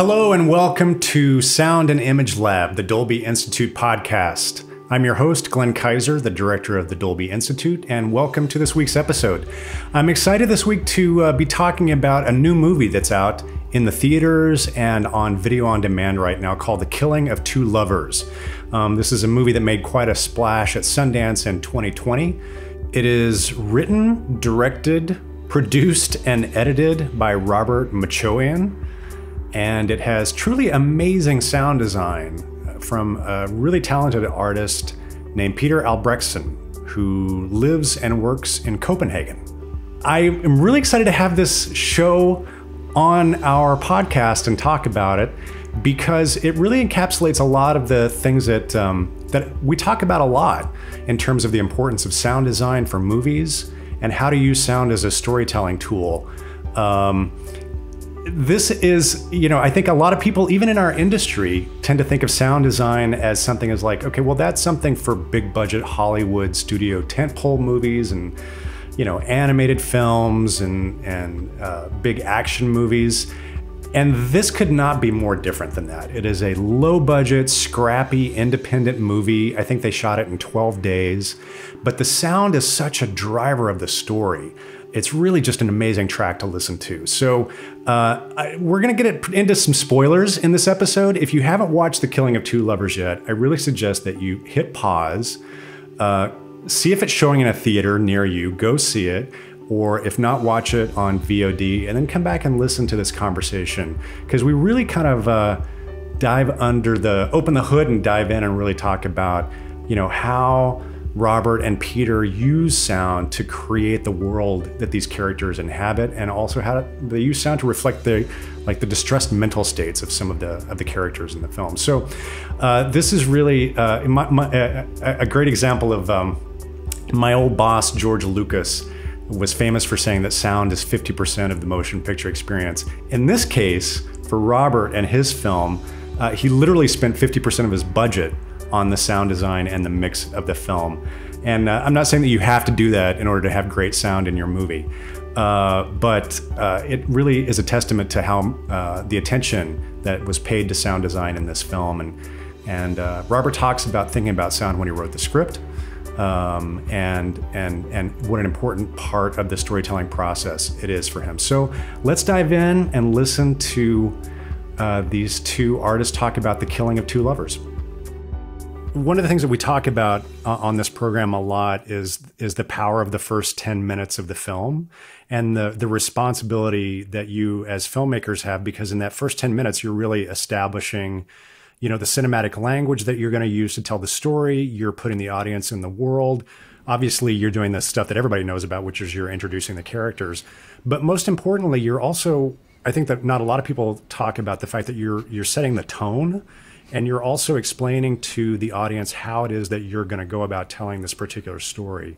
Hello, and welcome to Sound and Image Lab, the Dolby Institute podcast. I'm your host, Glenn Kiser, the director of the Dolby Institute, and welcome to this week's episode. I'm excited this week to uh, be talking about a new movie that's out in the theaters and on video on demand right now called The Killing of Two Lovers. Um, this is a movie that made quite a splash at Sundance in 2020. It is written, directed, produced, and edited by Robert Machoian, and it has truly amazing sound design from a really talented artist named Peter Albrechtsen, who lives and works in Copenhagen. I am really excited to have this show on our podcast and talk about it because it really encapsulates a lot of the things that um, that we talk about a lot in terms of the importance of sound design for movies and how to use sound as a storytelling tool. Um, this is, you know, I think a lot of people, even in our industry, tend to think of sound design as something as like, okay, well, that's something for big budget Hollywood studio tentpole movies and, you know, animated films and and uh, big action movies. And this could not be more different than that. It is a low budget, scrappy, independent movie. I think they shot it in 12 days. But the sound is such a driver of the story. It's really just an amazing track to listen to. So, uh, I, we're going to get into some spoilers in this episode. If you haven't watched The Killing of Two Lovers yet, I really suggest that you hit pause, uh, see if it's showing in a theater near you, go see it or if not, watch it on VOD and then come back and listen to this conversation because we really kind of uh, dive under the open the hood and dive in and really talk about you know how Robert and Peter use sound to create the world that these characters inhabit, and also how they use sound to reflect the like the distressed mental states of some of the of the characters in the film. So, uh, this is really uh, my, my, uh, a great example of um, my old boss George Lucas was famous for saying that sound is 50% of the motion picture experience. In this case, for Robert and his film, uh, he literally spent 50% of his budget on the sound design and the mix of the film. And uh, I'm not saying that you have to do that in order to have great sound in your movie, uh, but uh, it really is a testament to how uh, the attention that was paid to sound design in this film. And, and uh, Robert talks about thinking about sound when he wrote the script um, and and and what an important part of the storytelling process it is for him. So let's dive in and listen to uh, these two artists talk about the killing of two lovers. One of the things that we talk about uh, on this program a lot is is the power of the first ten minutes of the film and the the responsibility that you as filmmakers have because in that first ten minutes you're really establishing you know the cinematic language that you're going to use to tell the story. You're putting the audience in the world. Obviously you're doing the stuff that everybody knows about which is you're introducing the characters. But most importantly you're also i think that not a lot of people talk about the fact that you're you're setting the tone and you're also explaining to the audience how it is that you're going to go about telling this particular story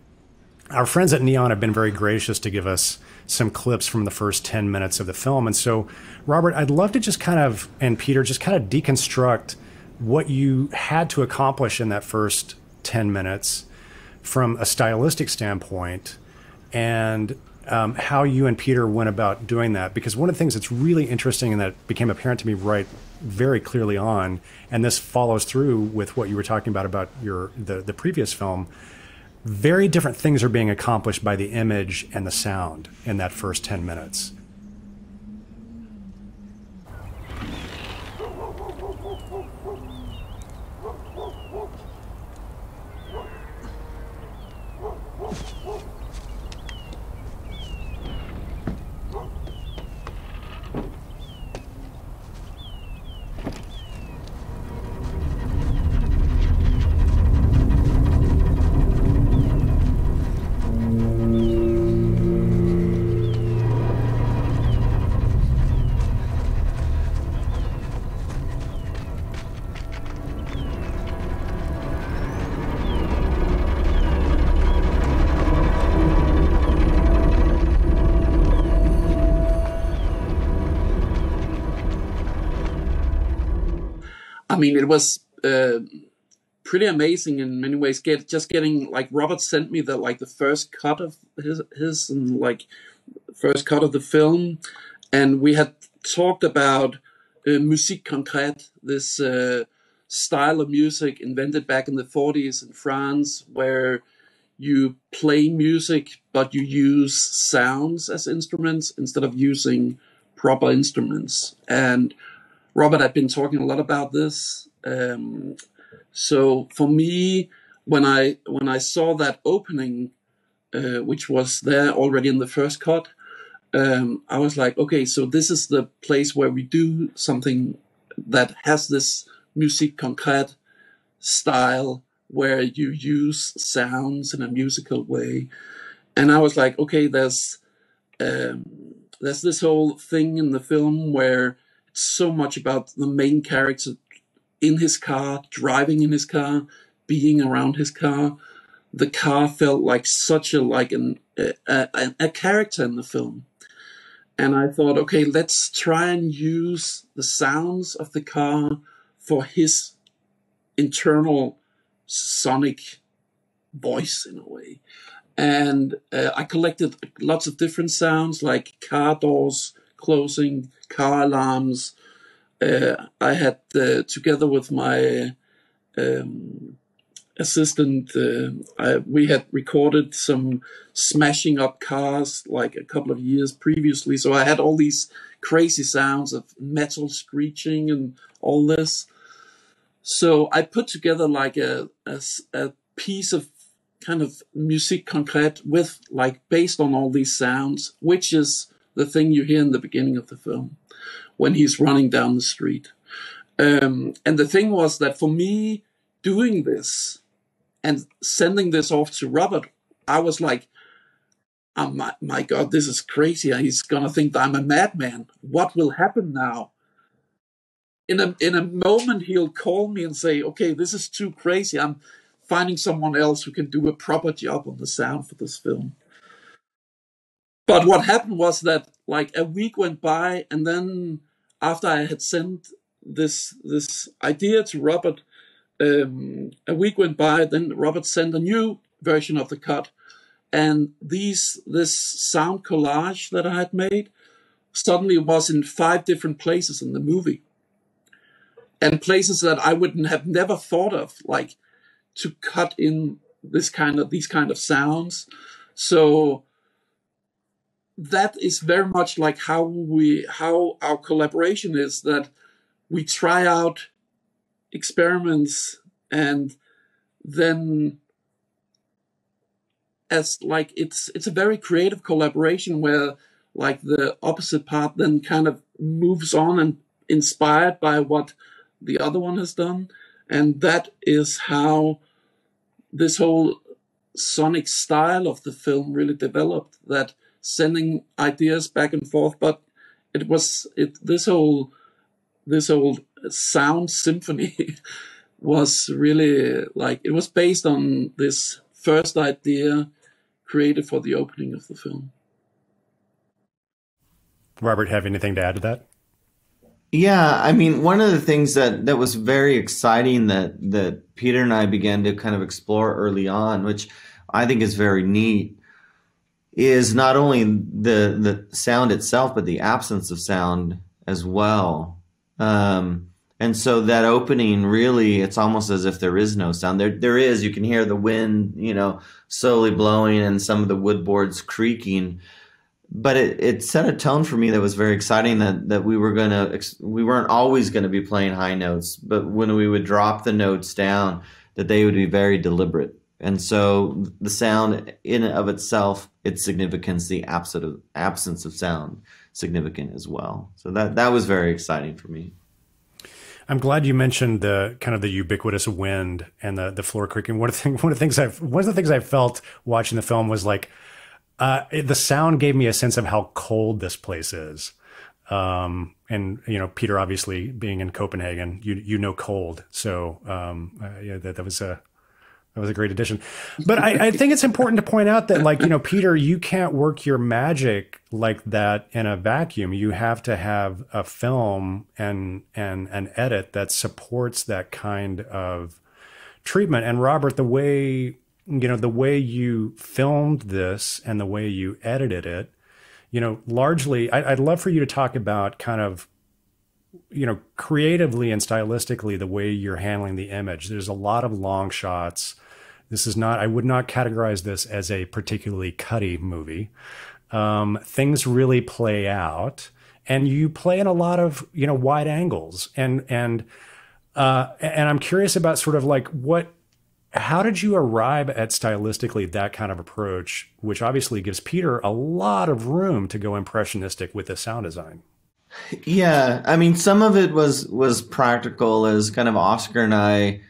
our friends at neon have been very gracious to give us some clips from the first 10 minutes of the film. And so, Robert, I'd love to just kind of, and Peter, just kind of deconstruct what you had to accomplish in that first 10 minutes from a stylistic standpoint and um, how you and Peter went about doing that. Because one of the things that's really interesting and that became apparent to me right very clearly on, and this follows through with what you were talking about about your the, the previous film, very different things are being accomplished by the image and the sound in that first 10 minutes. Mean, it was uh, pretty amazing in many ways. Get just getting like Robert sent me the like the first cut of his his and like first cut of the film, and we had talked about uh, musique concrète, this uh, style of music invented back in the 40s in France, where you play music but you use sounds as instruments instead of using proper instruments. And Robert I've been talking a lot about this. Um, so for me, when I when I saw that opening, uh, which was there already in the first cut, um, I was like, okay, so this is the place where we do something that has this musique concrète style where you use sounds in a musical way. And I was like, okay, there's um, there's this whole thing in the film where so much about the main character in his car, driving in his car, being around his car. The car felt like such a like an a, a, a character in the film and I thought, okay, let's try and use the sounds of the car for his internal sonic voice in a way. And uh, I collected lots of different sounds like car doors closing, car alarms. Uh, I had, uh, together with my um, assistant, uh, I, we had recorded some smashing up cars like a couple of years previously. So I had all these crazy sounds of metal screeching and all this. So I put together like a, a, a piece of kind of musique concrète with like based on all these sounds, which is the thing you hear in the beginning of the film when he's running down the street. Um, and the thing was that for me, doing this and sending this off to Robert, I was like, oh my, my God, this is crazy. He's going to think I'm a madman. What will happen now? In a, in a moment, he'll call me and say, okay, this is too crazy. I'm finding someone else who can do a proper job on the sound for this film. But what happened was that like a week went by and then after I had sent this this idea to Robert, um, a week went by. Then Robert sent a new version of the cut, and these this sound collage that I had made suddenly was in five different places in the movie, and places that I wouldn't have never thought of, like to cut in this kind of these kind of sounds. So that is very much like how we how our collaboration is that we try out experiments and then as like it's it's a very creative collaboration where like the opposite part then kind of moves on and inspired by what the other one has done. And that is how this whole sonic style of the film really developed that sending ideas back and forth but it was it this whole this whole sound symphony was really like it was based on this first idea created for the opening of the film. Robert, have anything to add to that? Yeah, I mean, one of the things that that was very exciting that that Peter and I began to kind of explore early on, which I think is very neat, is not only the the sound itself, but the absence of sound as well. Um, and so that opening really it's almost as if there is no sound. There there is. You can hear the wind you know slowly blowing and some of the wood boards creaking. But it, it set a tone for me that was very exciting that that we were gonna we weren't always to be playing high notes but when we would drop the notes down that they would be very deliberate and so the sound in and of itself its significance the absence of, absence of sound significant as well so that that was very exciting for me I'm glad you mentioned the kind of the ubiquitous wind and the the floor creaking. One of the things, one of the things I one of the things I felt watching the film was like uh, the sound gave me a sense of how cold this place is. Um, and you know, Peter obviously being in Copenhagen, you you know cold, so um, uh, yeah, that that was a that was a great addition. But I, I, think it's important to point out that, like, you know, Peter, you can't work your magic like that in a vacuum. You have to have a film and and an edit that supports that kind of treatment. And Robert, the way you know the way you filmed this and the way you edited it, you know, largely, I, I'd love for you to talk about kind of you know, creatively and stylistically, the way you're handling the image. There's a lot of long shots. This is not, I would not categorize this as a particularly cutty movie. Um, things really play out, and you play in a lot of, you know, wide angles. And, and, uh, and I'm curious about sort of like what, how did you arrive at stylistically that kind of approach, which obviously gives Peter a lot of room to go impressionistic with the sound design? Yeah, I mean, some of it was was practical, as kind of Oscar and I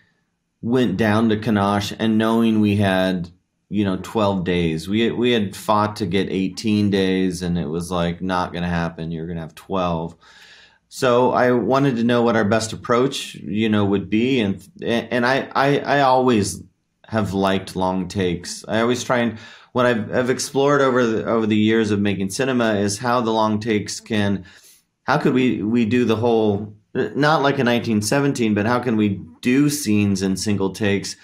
went down to Kanosh, and knowing we had you know 12 days, we we had fought to get 18 days, and it was like not going to happen. You're going to have 12. So I wanted to know what our best approach, you know, would be, and and I I, I always have liked long takes. I always try and what I've, I've explored over the over the years of making cinema is how the long takes can how could we we do the whole not like a 1917 but how can we do scenes in single takes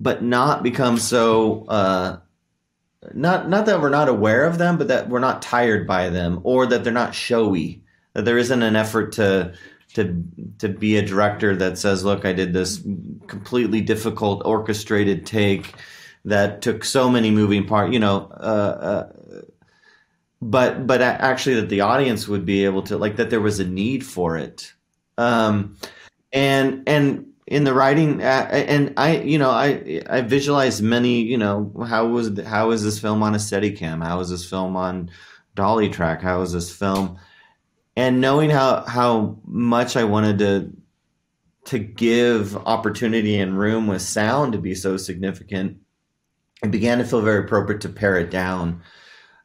but not become so uh, not not that we're not aware of them but that we're not tired by them or that they're not showy that there isn't an effort to to to be a director that says look i did this completely difficult orchestrated take that took so many moving parts you know uh, uh, but but actually that the audience would be able to like that there was a need for it um and and in the writing uh, and i you know i i visualized many you know how was how is this film on a steady cam how is this film on dolly track how is this film? And knowing how how much i wanted to to give opportunity and room with sound to be so significant it began to feel very appropriate to pare it down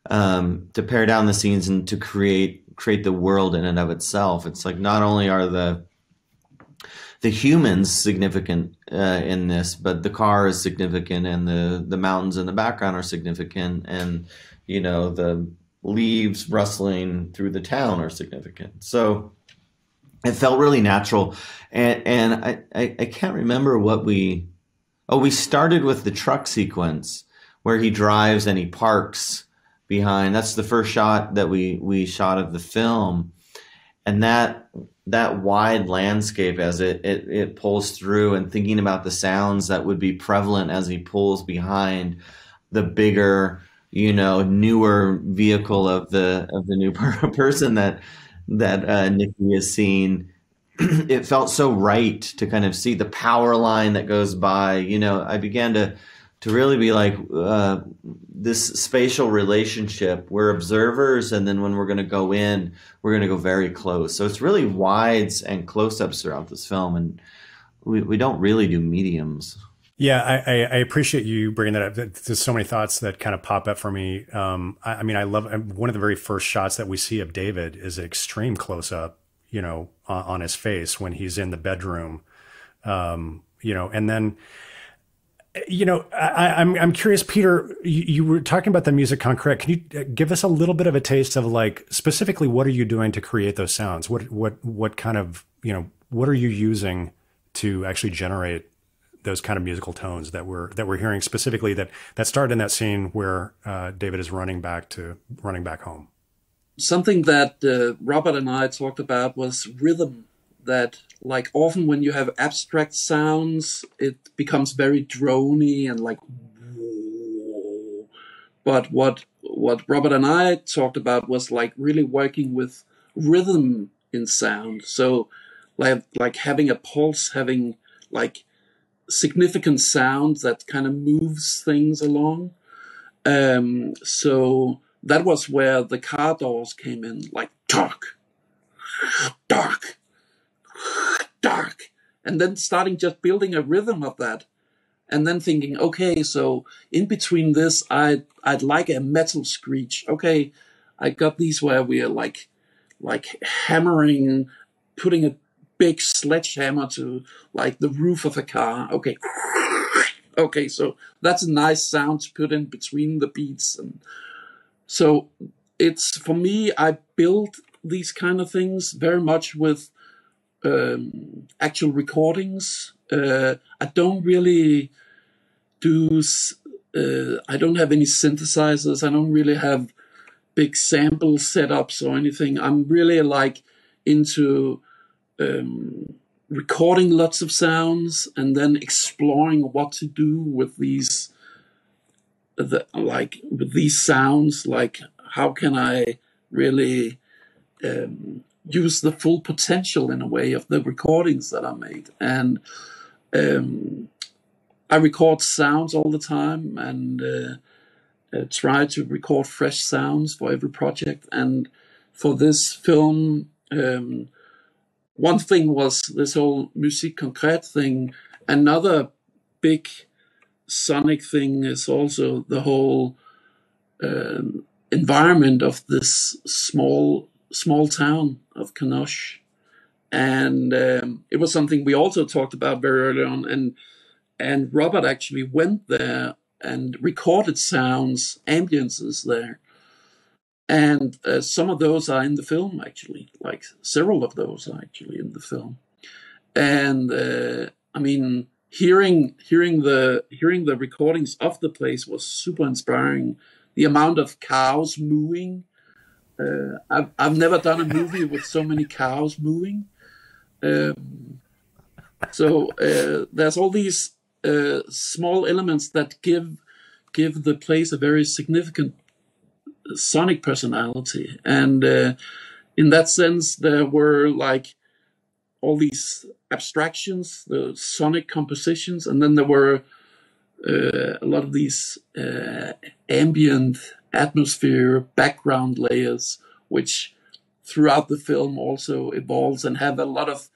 um, to pare down the scenes and to create create the world in and of itself. It's like not only are the the humans significant uh, in this, but the car is significant, and the the mountains in the background are significant, and you know the leaves rustling through the town are significant. So it felt really natural, and and I, I, I can't remember what we. Oh, we started with the truck sequence where he drives and he parks behind. That's the first shot that we we shot of the film, and that that wide landscape as it, it it pulls through and thinking about the sounds that would be prevalent as he pulls behind the bigger you know newer vehicle of the of the new person that that uh, Nikki has seen. It felt so right to kind of see the power line that goes by. You know I began to to really be like uh, this spatial relationship. We're observers, and then when we're going to go in, we're going to go very close. So it's really wides and close ups throughout this film, and we, we don't really do mediums. Yeah, I, I, appreciate you bringing that up. There's so many thoughts that kind of pop up for me. Um, I, I, mean, I love one of the very first shots that we see of David is an extreme close up, you know, on, on, his face when he's in the bedroom, um, you know, and then you know, I, am I'm, I'm curious, Peter. You, you, were talking about the musique concrète. Can you uh, give us a little bit of a taste of like specifically what are you doing to create those sounds? What what what kind of you know what are you using to actually generate those kind of musical tones that we're that we're hearing specifically that that start in that scene where uh, David is running back to running back home. Something that uh, Robert and I talked about was rhythm that like often when you have abstract sounds it becomes very drony and like but what what robert and i talked about was like really working with rhythm in sound. So like like having a pulse having like significant sound that kind of moves things along. Um so that was where the car doors came in like dark dark dark, and then starting just building a rhythm of that, and then thinking, okay, so in between this, I I'd like a metal screech. Okay, I got these where we're like like hammering, putting a big sledgehammer to like the roof of a car. Okay. Okay, so that's a nice sound to put in between the beats and so it's for me I build these kind of things very much with um, actual recordings. Uh, I don't really do. Uh, I don't have any synthesizers. I don't really have big sample setups or anything. I'm really like into um, recording lots of sounds and then exploring what to do with these the like with these sounds like how can i really um, use the full potential in a way of the recordings that i made and um, i record sounds all the time and uh, uh, try to record fresh sounds for every project and for this film um, one thing was this whole musique concrète thing. Another big sonic thing is also the whole um, environment of this small small town of Kanosh. And um, it was something we also talked about very early on. And and Robert actually went there and recorded sounds, ambiances there and uh, some of those are in the film actually like several of those are actually in the film and uh, i mean hearing hearing the hearing the recordings of the place was super inspiring the amount of cows mooing uh, I've, I've never done a movie with so many cows moving. um, so uh, there's all these uh, small elements that give give the place a very significant sonic personality. And uh, in that sense, there were like all these abstractions, the sonic compositions, and then there were uh, a lot of these ambient atmosphere background layers, which throughout the film also evolves and have a lot of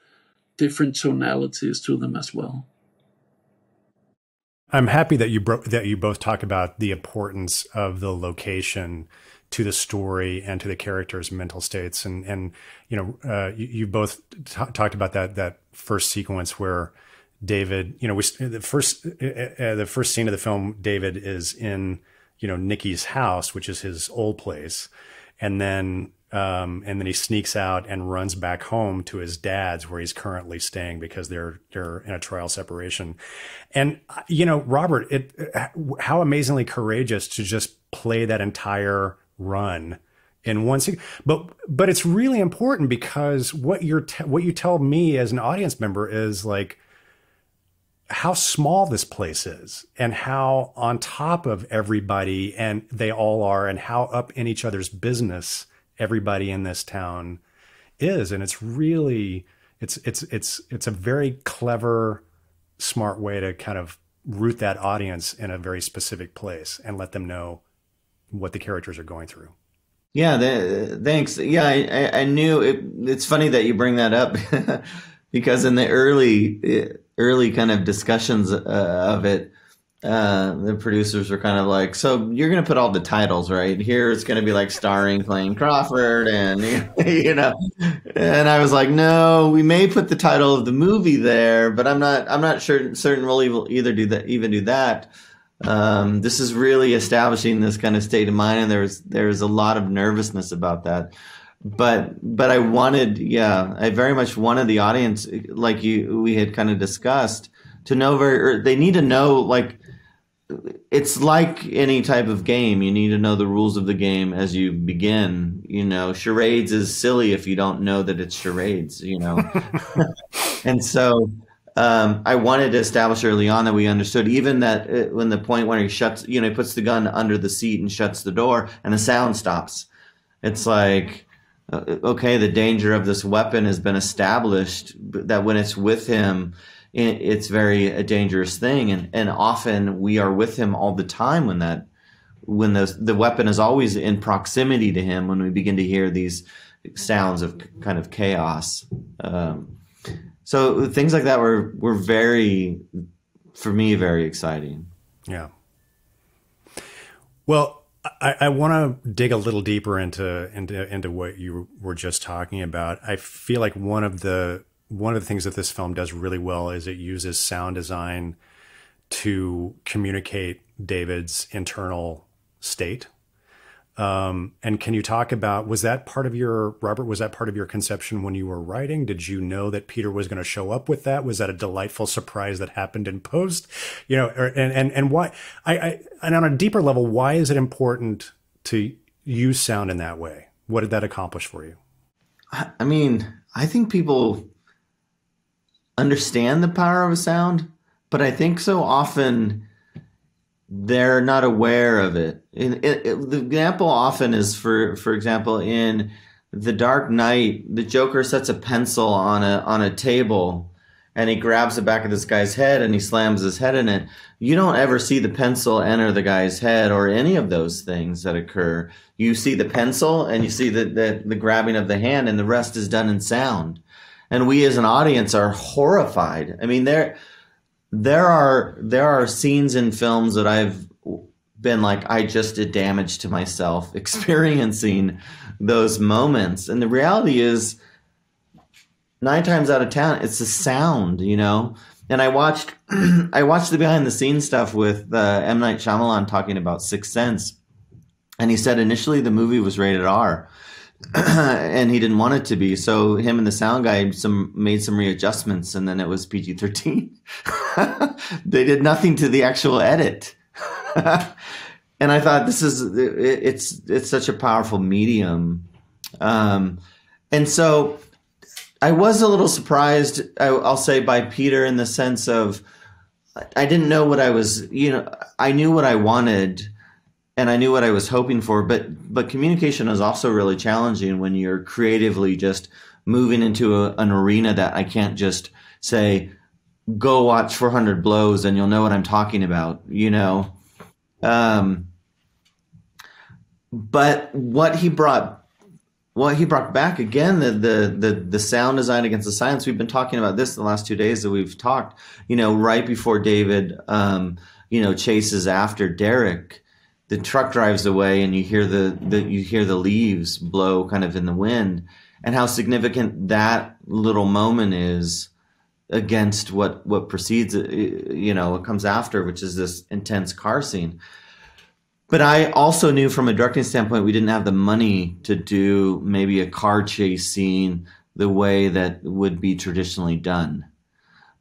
different tonalities to them as well. I'm happy that you bro- that you both talk about the importance of the location to the story and to the characters' mental states, and and you know uh, you, you, both talked about that that first sequence where David, you know, we, the first uh, uh, the first scene of the film, David is in you know Nikki's house, which is his old place, and then um, and then he sneaks out and runs back home to his dad's where he's currently staying because they're they're in a trial separation. And you know, Robert, it how amazingly courageous to just play that entire run in one scene. But but it's really important because what you're what you tell me as an audience member is like how small this place is and how on top of everybody and they all are and how up in each other's business everybody in this town is. And it's really it's it's it's it's a very clever smart way to kind of root that audience in a very specific place and let them know what the characters are going through. Yeah thanks. Yeah I, I knew it, it's funny that you bring that up because in the early early kind of discussions uh, of it uh, the producers were kind of like, so you're going to put all the titles right here. It's going to be like starring Clayne Crawford, and you know, and I was like, no, we may put the title of the movie there, but I'm not, I'm not sure certain we'll either do that, even do that. Um, this is really establishing this kind of state of mind, and there's there's a lot of nervousness about that. But but I wanted, yeah, I very much wanted the audience, like you we had kind of discussed, to know very. they need to know like it's like any type of game. You need to know the rules of the game as you begin. You know, charades is silly if you don't know that it's charades. You know, and so um, I wanted to establish early on that we understood, even that it, uh, when the point when he shuts, you know, he puts the gun under the seat and shuts the door, and the sound stops. It's like. Uh, okay, the danger of this weapon has been established. That when it's with him, it's very a dangerous thing. And and often we are with him all the time when that when the the weapon is always in proximity to him when we begin to hear these sounds of kind of chaos. Um, so things like that were were very for me very exciting. Yeah. Well I, I want to dig a little deeper into, into into what you were just talking about. I feel like one of the one of the things that this film does really well is it uses sound design to communicate David's internal state. Um, and can you talk about was that part of your Robert? Was that part of your conception when you were writing? Did you know that Peter was going to show up with that? Was that a delightful surprise that happened in post? You know, or, and and and why? I, I and on a deeper level, why is it important to use sound in that way? What did that accomplish for you? I mean, I think people understand the power of a sound, but I think so often they're not aware of it. it, it the example often is for for example in the Dark Knight, the Joker sets a pencil on a on a table and he grabs the back of this guy's head and he slams his head in it. You don't ever see the pencil enter the guy's head or any of those things that occur. You see the pencil and you see the, the, the grabbing of the hand and the rest is done in sound. And we as an audience are horrified. I mean, there there are there are scenes in films that I've been like, I just did damage to myself experiencing those moments. And the reality is, nine times out of ten, it's the sound, you know. And I watched, I watched the behind the scenes stuff with uh, M Night Shyamalan talking about Sixth Sense, and he said initially the movie was rated R, and he didn't want it to be. So him and the sound guy some made some readjustments, and then it was PG thirteen. they did nothing to the actual edit. and I thought this is it's it's such a powerful medium, um, and so I was a little surprised. I'll say by Peter in the sense of I didn't know what I was. You know, I knew what I wanted, and I knew what I was hoping for. But but communication is also really challenging when you're creatively just moving into a, an arena that I can't just say go watch 400 blows and you'll know what I'm talking about. You know. Um, but what he brought what he brought back again the, the the the sound design against the science we've been talking about this the last two days that we've talked you know right before david um, you know chases after derek the truck drives away and you hear the, the you hear the leaves blow kind of in the wind and how significant that little moment is against what what precedes it you know what comes after which is this intense car scene but I also knew from a directing standpoint, we didn't have the money to do maybe a car chase scene the way that would be traditionally done.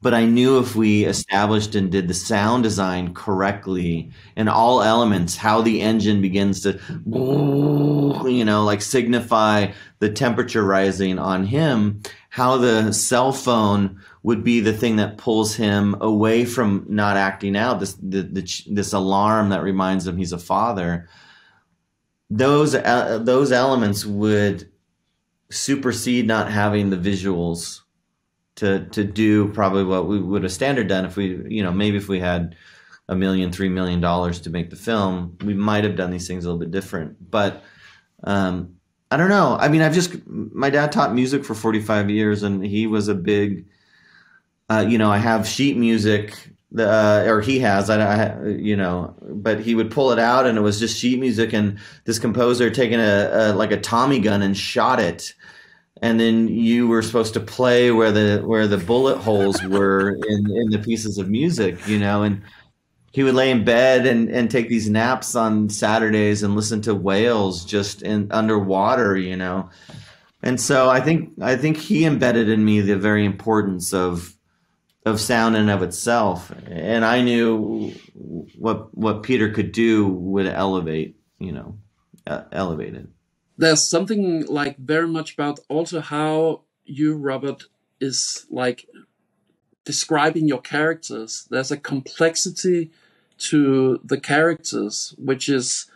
But I knew if we established and did the sound design correctly in all elements, how the engine begins to, you know, like signify the temperature rising on him, how the cell phone would be the thing that pulls him away from not acting out this the, the, this alarm that reminds him he's a father. Those uh, those elements would supersede not having the visuals to to do probably what we would have standard done if we you know maybe if we had a million three million dollars to make the film we might have done these things a little bit different but um, I don't know. I mean, I've just my dad taught music for 45 years, and he was a big uh, you know, I have sheet music, uh, or he has, I, I, you know, but he would pull it out and it was just sheet music and this composer taking a, a, like a Tommy gun and shot it. And then you were supposed to play where the, where the bullet holes were in, in the pieces of music, you know, and he would lay in bed and, and take these naps on Saturdays and listen to whales just in underwater, you know. And so I think I think he embedded in me the very importance of of sound in of itself and i knew what what peter could do would elevate you know elevate it there's something like very much about also how you robert is like describing your characters. There's a complexity to the characters which is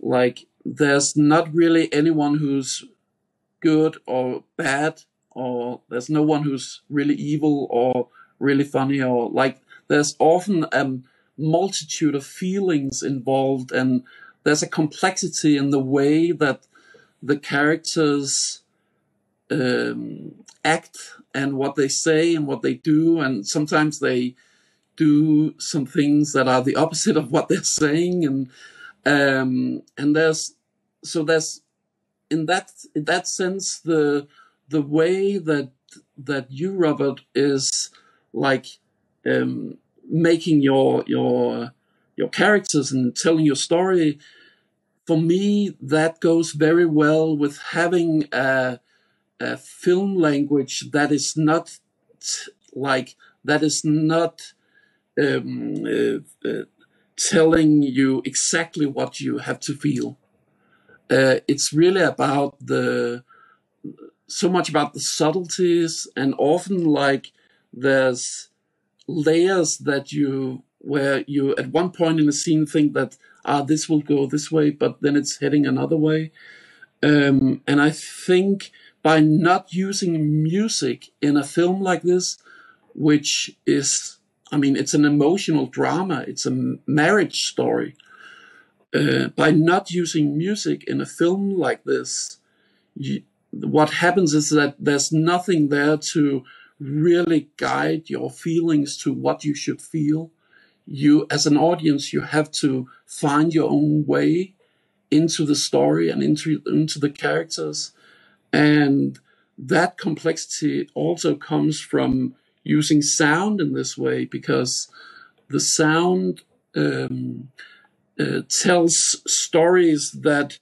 like there's not really anyone who's good or bad or there's no one who's really evil or really funny or like there's often a multitude of feelings involved and there's a complexity in the way that the characters um, act and what they say and what they do and sometimes they do some things that are the opposite of what they're saying and um, and there's so there's in that in that sense the the way that that you Robert is like um, making your your your characters and telling your story for me that goes very well with having a, a film language that is not like that is not um, uh, uh, telling you exactly what you have to feel. Uh, it's really about the so much about the subtleties and often like there's layers that you where you at one point in the scene think that ah this will go this way but then it's heading another way um, and i think by not using music in a film like this which is i mean it's an emotional drama it's a marriage story uh, by not using music in a film like this you, what happens is that there's nothing there to really guide your feelings to what you should feel. You, as an audience, you have to find your own way into the story and into, into the characters. And that complexity also comes from using sound in this way because the sound um, uh, tells stories that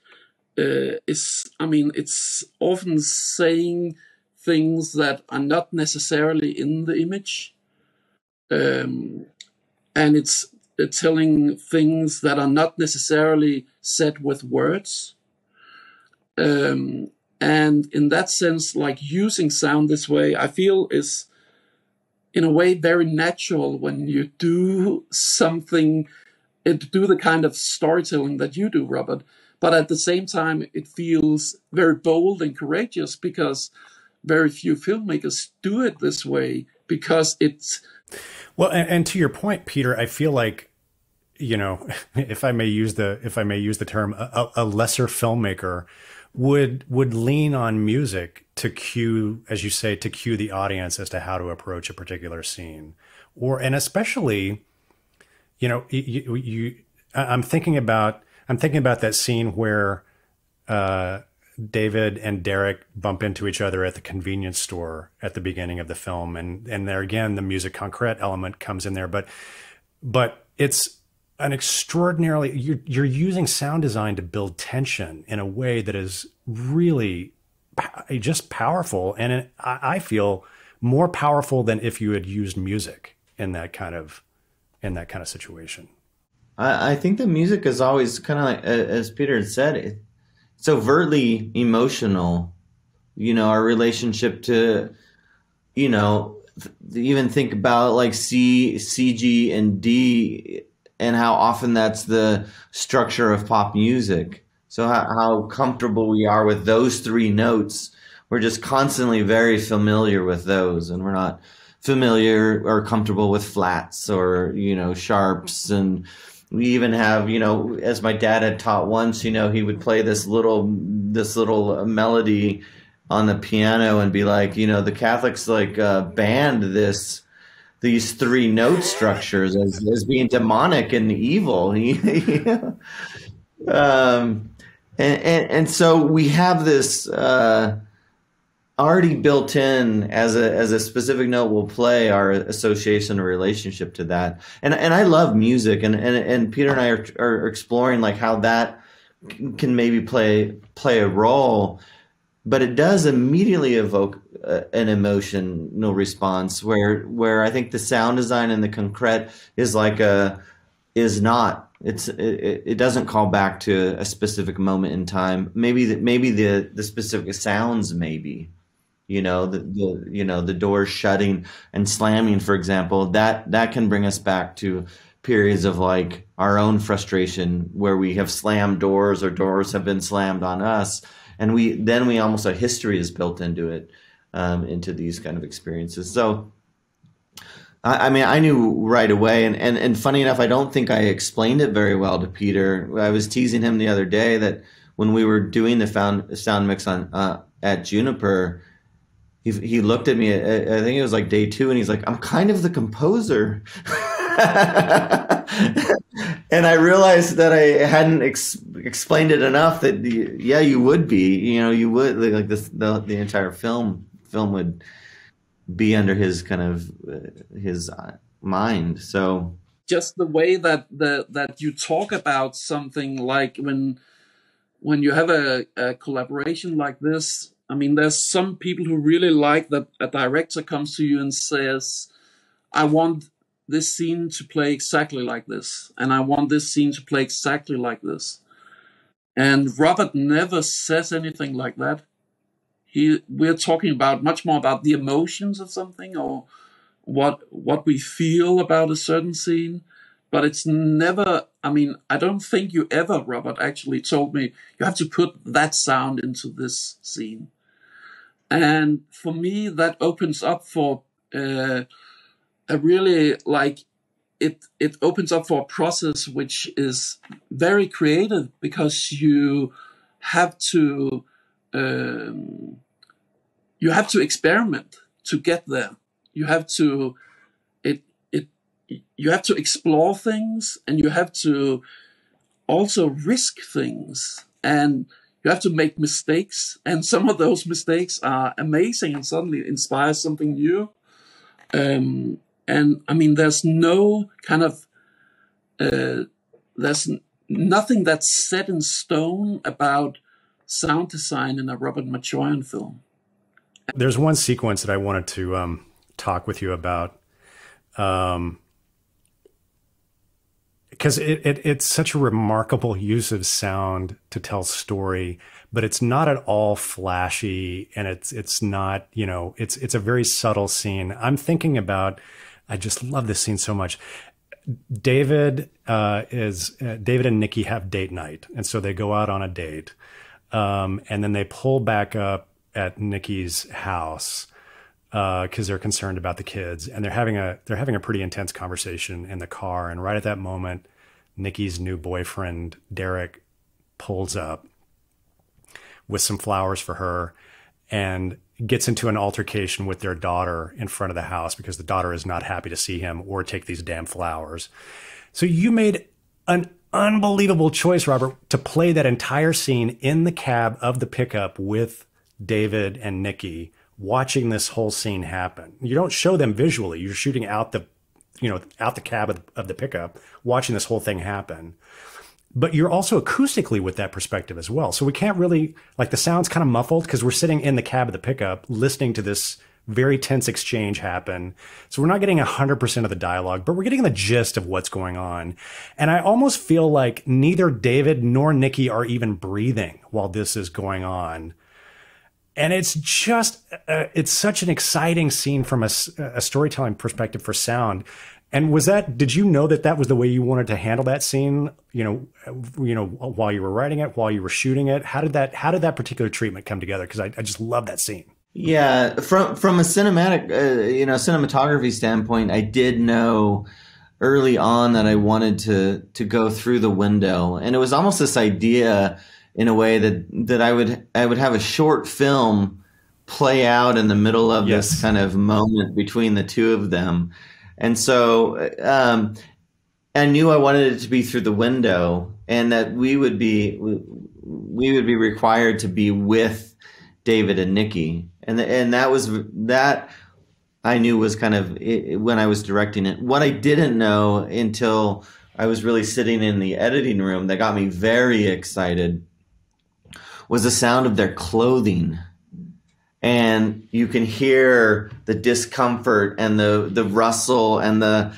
uh, is, I mean, it's often saying things that are not necessarily in the image. Um, and it's telling things that are not necessarily said with words. Um, and in that sense, like using sound this way, I feel is in a way very natural when you do something, uh, do the kind of storytelling that you do, Robert. But at the same time, it feels very bold and courageous because very few filmmakers do it this way because it's. Well, and, and to your point, Peter, I feel like you know, if I may use the if I may use the term, a, a, lesser filmmaker would would lean on music to cue, as you say, to cue the audience as to how to approach a particular scene, or and especially, you know, you, you I'm thinking about I'm thinking about that scene where uh, David and Derek bump into each other at the convenience store at the beginning of the film, and and there again the musique concrète element comes in there, but but it's an extraordinarily you're you're using sound design to build tension in a way that is really just powerful, and it, I feel more powerful than if you had used music in that kind of in that kind of situation. I, think the music is always kind of like, as Peter had said, it, it's overtly emotional. You know, our relationship to, you know, even think about like C, C, G, and D, and how often that's the structure of pop music. So how, how comfortable we are with those three notes. We're just constantly very familiar with those, and we're not familiar or comfortable with flats or you know sharps and we even have you know as my dad had taught once you know he would play this little this little melody on the piano and be like you know the catholics like uh, banned this these three note structures as, as being demonic and evil. Um, and, and, and so we have this uh, already built in as a as a specific note will play our association or relationship to that. And and I love music and and, and Peter and I are, are exploring like how that can maybe play play a role but it does immediately evoke uh, an emotional response where where I think the sound design and the concrete is like a is not. It's it, it doesn't call back to a specific moment in time. Maybe the, maybe the the specific sounds maybe you know the, the you know the doors shutting and slamming for example that that can bring us back to periods of like our own frustration where we have slammed doors or doors have been slammed on us. And we then we almost a history is built into it um, into these kind of experiences. So I, mean i knew right away. And, and and funny enough i don't think i explained it very well to peter. I was teasing him the other day that when we were doing the found, sound mix on uh, at juniper he, he looked at me, I think it was like day two, and he's like, I'm kind of the composer. and I realized that I hadn't ex- explained it enough that, yeah, you would be, you know, you would, like this, the, the entire film, film would be under his kind of, uh, his uh, mind. So just the way that, the, that you talk about something like when, when you have a, a collaboration like this, I mean, there's some people who really like that a director comes to you and says, I want this scene to play exactly like this, and I want this scene to play exactly like this. And Robert never says anything like that. He, we're talking about much more about the emotions of something, or, what what we feel about a certain scene, but it's never. I mean, I don't think you ever, Robert, actually told me you have to put that sound into this scene, and for me that opens up for uh, a really like it it opens up for a process which is very creative because you have to um, you have to experiment to get there. You have to it it you have to explore things and you have to also risk things and you have to make mistakes and some of those mistakes are amazing and suddenly inspire something new um, and I mean, there's no kind of uh, there's nothing that's set in stone about sound design in a Robert Machoian film. There's one sequence that I wanted to um, talk with you about. Um, because it, it, it's such a remarkable use of sound to tell story, but it's not at all flashy, and it's it's not you know it's it's a very subtle scene. I'm thinking about I just love this scene so much. David uh, is uh, David and Nikki have date night, and so they go out on a date, um, and then they pull back up at Nikki's house because uh, they're concerned about the kids, and they're having a they're having a pretty intense conversation in the car. And right at that moment, Nikki's new boyfriend Derek pulls up with some flowers for her, and gets into an altercation with their daughter in front of the house because the daughter is not happy to see him or take these damn flowers. So you made an unbelievable choice, Robert, to play that entire scene in the cab of the pickup with David and Nikki, watching this whole scene happen. You don't show them visually. You're shooting out the, you know, out the cab of, of the pickup, watching this whole thing happen but you're also acoustically with that perspective as well. So we can't really like the sound's kind of muffled because we're sitting in the cab of the pickup listening to this very tense exchange happen. So we're not getting 100% of the dialogue, but we're getting the gist of what's going on. And I almost feel like neither David nor Nikki are even breathing while this is going on. And it's just, uh, it's such an exciting scene from a, a storytelling perspective for sound and was that? Did you know that that was the way you wanted to handle that scene? You know, you know, while you were writing it, while you were shooting it. How did that? How did that particular treatment come together? Because I, I just love that scene. Yeah, from from a cinematic, uh, you know, cinematography standpoint, I did know early on that I wanted to to go through the window, and it was almost this idea, in a way that that I would I would have a short film play out in the middle of yes. this kind of moment between the two of them and so um, I knew I wanted it to be through the window, and that we would be we would be required to be with David and Nikki, and and that was that I knew was kind of it, when I was directing it. What I didn't know until I was really sitting in the editing room that got me very excited was the sound of their clothing. And you can hear the discomfort and the the rustle and the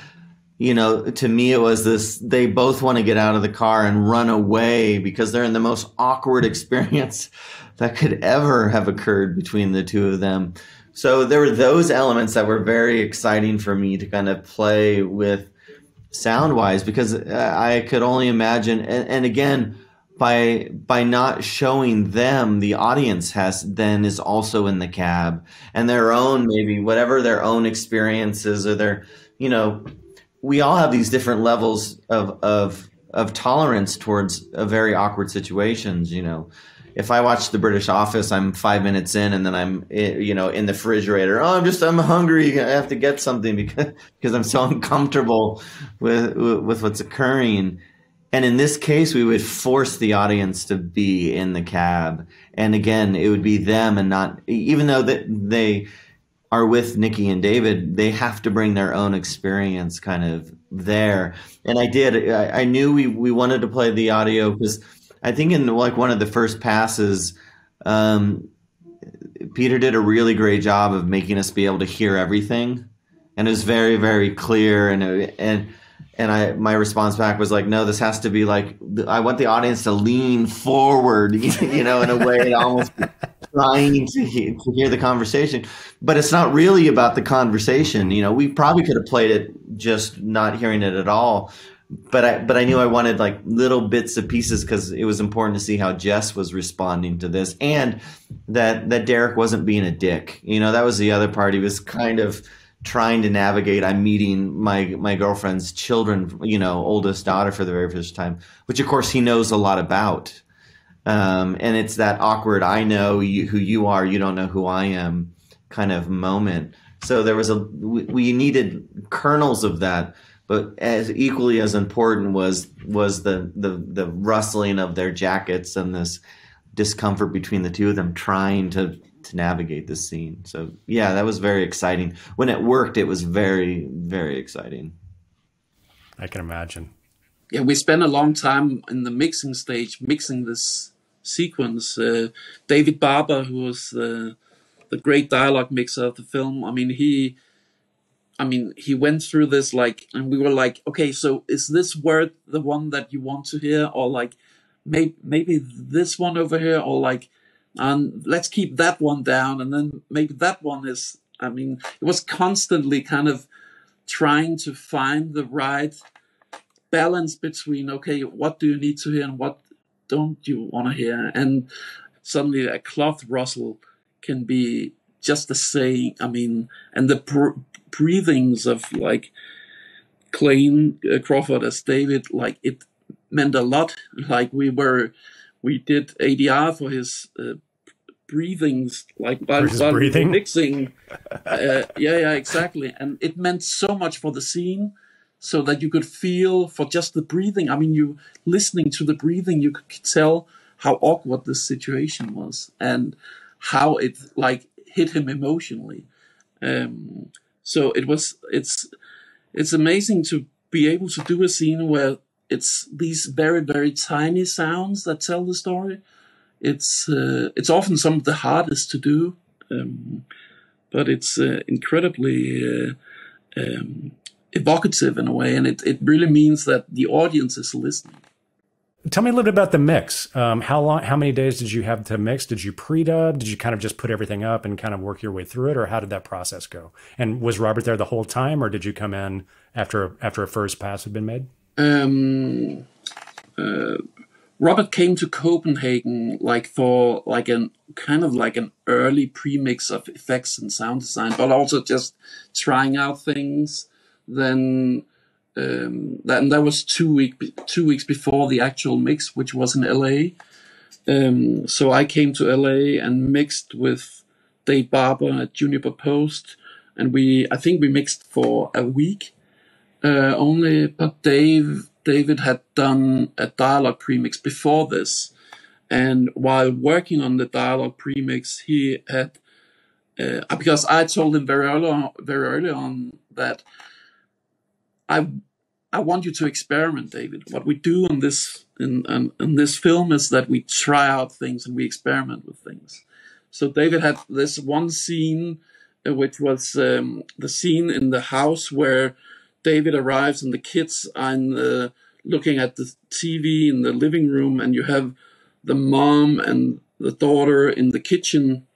you know to me it was this they both want to get out of the car and run away because they're in the most awkward experience that could ever have occurred between the two of them. So there were those elements that were very exciting for me to kind of play with sound wise because uh, i could only imagine and, and again by by not showing them the audience has then is also in the cab and their own maybe whatever their own experiences or their you know we all have these different levels of of of tolerance towards a very awkward situations you know if I watch the British Office, I'm five minutes in, and then I'm, eh, you know, in the refrigerator. Oh, I'm just, I'm hungry. I have to get something because because I'm so uncomfortable with with what's occurring. And in this case, we would force the audience to be in the cab. And again, it would be them and not, even though that they are with Nikki and David, they have to bring their own experience kind of there. And I did, I, I knew we, we wanted to play the audio because I think in like one of the first passes, um, Peter did a really great job of making us be able to hear everything. And it was very, very clear. And, and, and I my response back was like, no, this has to be like I want the audience to lean forward, you know, in a way almost trying to hear, to hear the conversation, but it's not really about the conversation. You know, we probably could have played it just not hearing it at all. But I, but I knew I wanted like little bits of pieces because it was important to see how Jess was responding to this, and that that Derek wasn't being a dick. You know, that was the other part. He was kind of trying to navigate. I'm meeting my my girlfriend's children, you know, oldest daughter for the very first time, which of course he knows a lot about um, and it's that awkward i know you, who you are you don't know who i am kind of moment so there was a we, we needed kernels of that but as equally as important was was the, the the rustling of their jackets and this discomfort between the two of them trying to to navigate this scene. So yeah that was very exciting. When it worked it was very very exciting. I can imagine. Yeah we spent a long time in the mixing stage mixing this sequence. Uh, David Barber, who was the the great dialogue mixer of the film, I mean, he, I mean, he went through this like, and we were like, okay, so is this word the one that you want to hear, or like, maybe maybe this one over here, or like, and let's keep that one down, and then maybe that one is. I mean, it was constantly kind of trying to find the right balance between okay, what do you need to hear and what don't you want to hear? And suddenly a cloth rustle can be just the same. I mean, and the pr- breathings of like Clayne uh, Crawford as David, like it meant a lot. Like we were, we did ADR for his uh, breathings, like while, breathing? mixing. uh, yeah, yeah, exactly. And it meant so much for the scene so that you could feel for just the breathing. I mean, you listening to the breathing, you could tell how awkward this situation was and how it like hit him emotionally. Um, so it was it's it's amazing to be able to do a scene where it's these very very tiny sounds that tell the story. It's uh, it's often some of the hardest to do, um, but it's uh, incredibly uh, um, evocative in a way, and it, it really means that the audience is listening. Tell me a little bit about the mix. Um, how long? How many days did you have to mix? Did you pre-dub? Did you kind of just put everything up and kind of work your way through it, or how did that process go? And was Robert there the whole time, or did you come in after after a first pass had been made? Um, uh, Robert came to Copenhagen like for like an kind of like an early pre-mix of effects and sound design, but also just trying out things then um, that, and that was two week two weeks before the actual mix, which was in LA. Um, so I came to LA and mixed with Dave Barber at Juniper Post, and we I think we mixed for a week uh, only. But Dave David had done a dialogue premix before this, and while working on the dialogue premix, he had uh, because I told him very early on, very early on that I I want you to experiment, David. What we do in this in, in, in this film is that we try out things and we experiment with things. So David had this one scene, uh, which was um, the scene in the house where David arrives and the kids are in the, looking at the TV in the living room, and you have the mom and the daughter in the kitchen.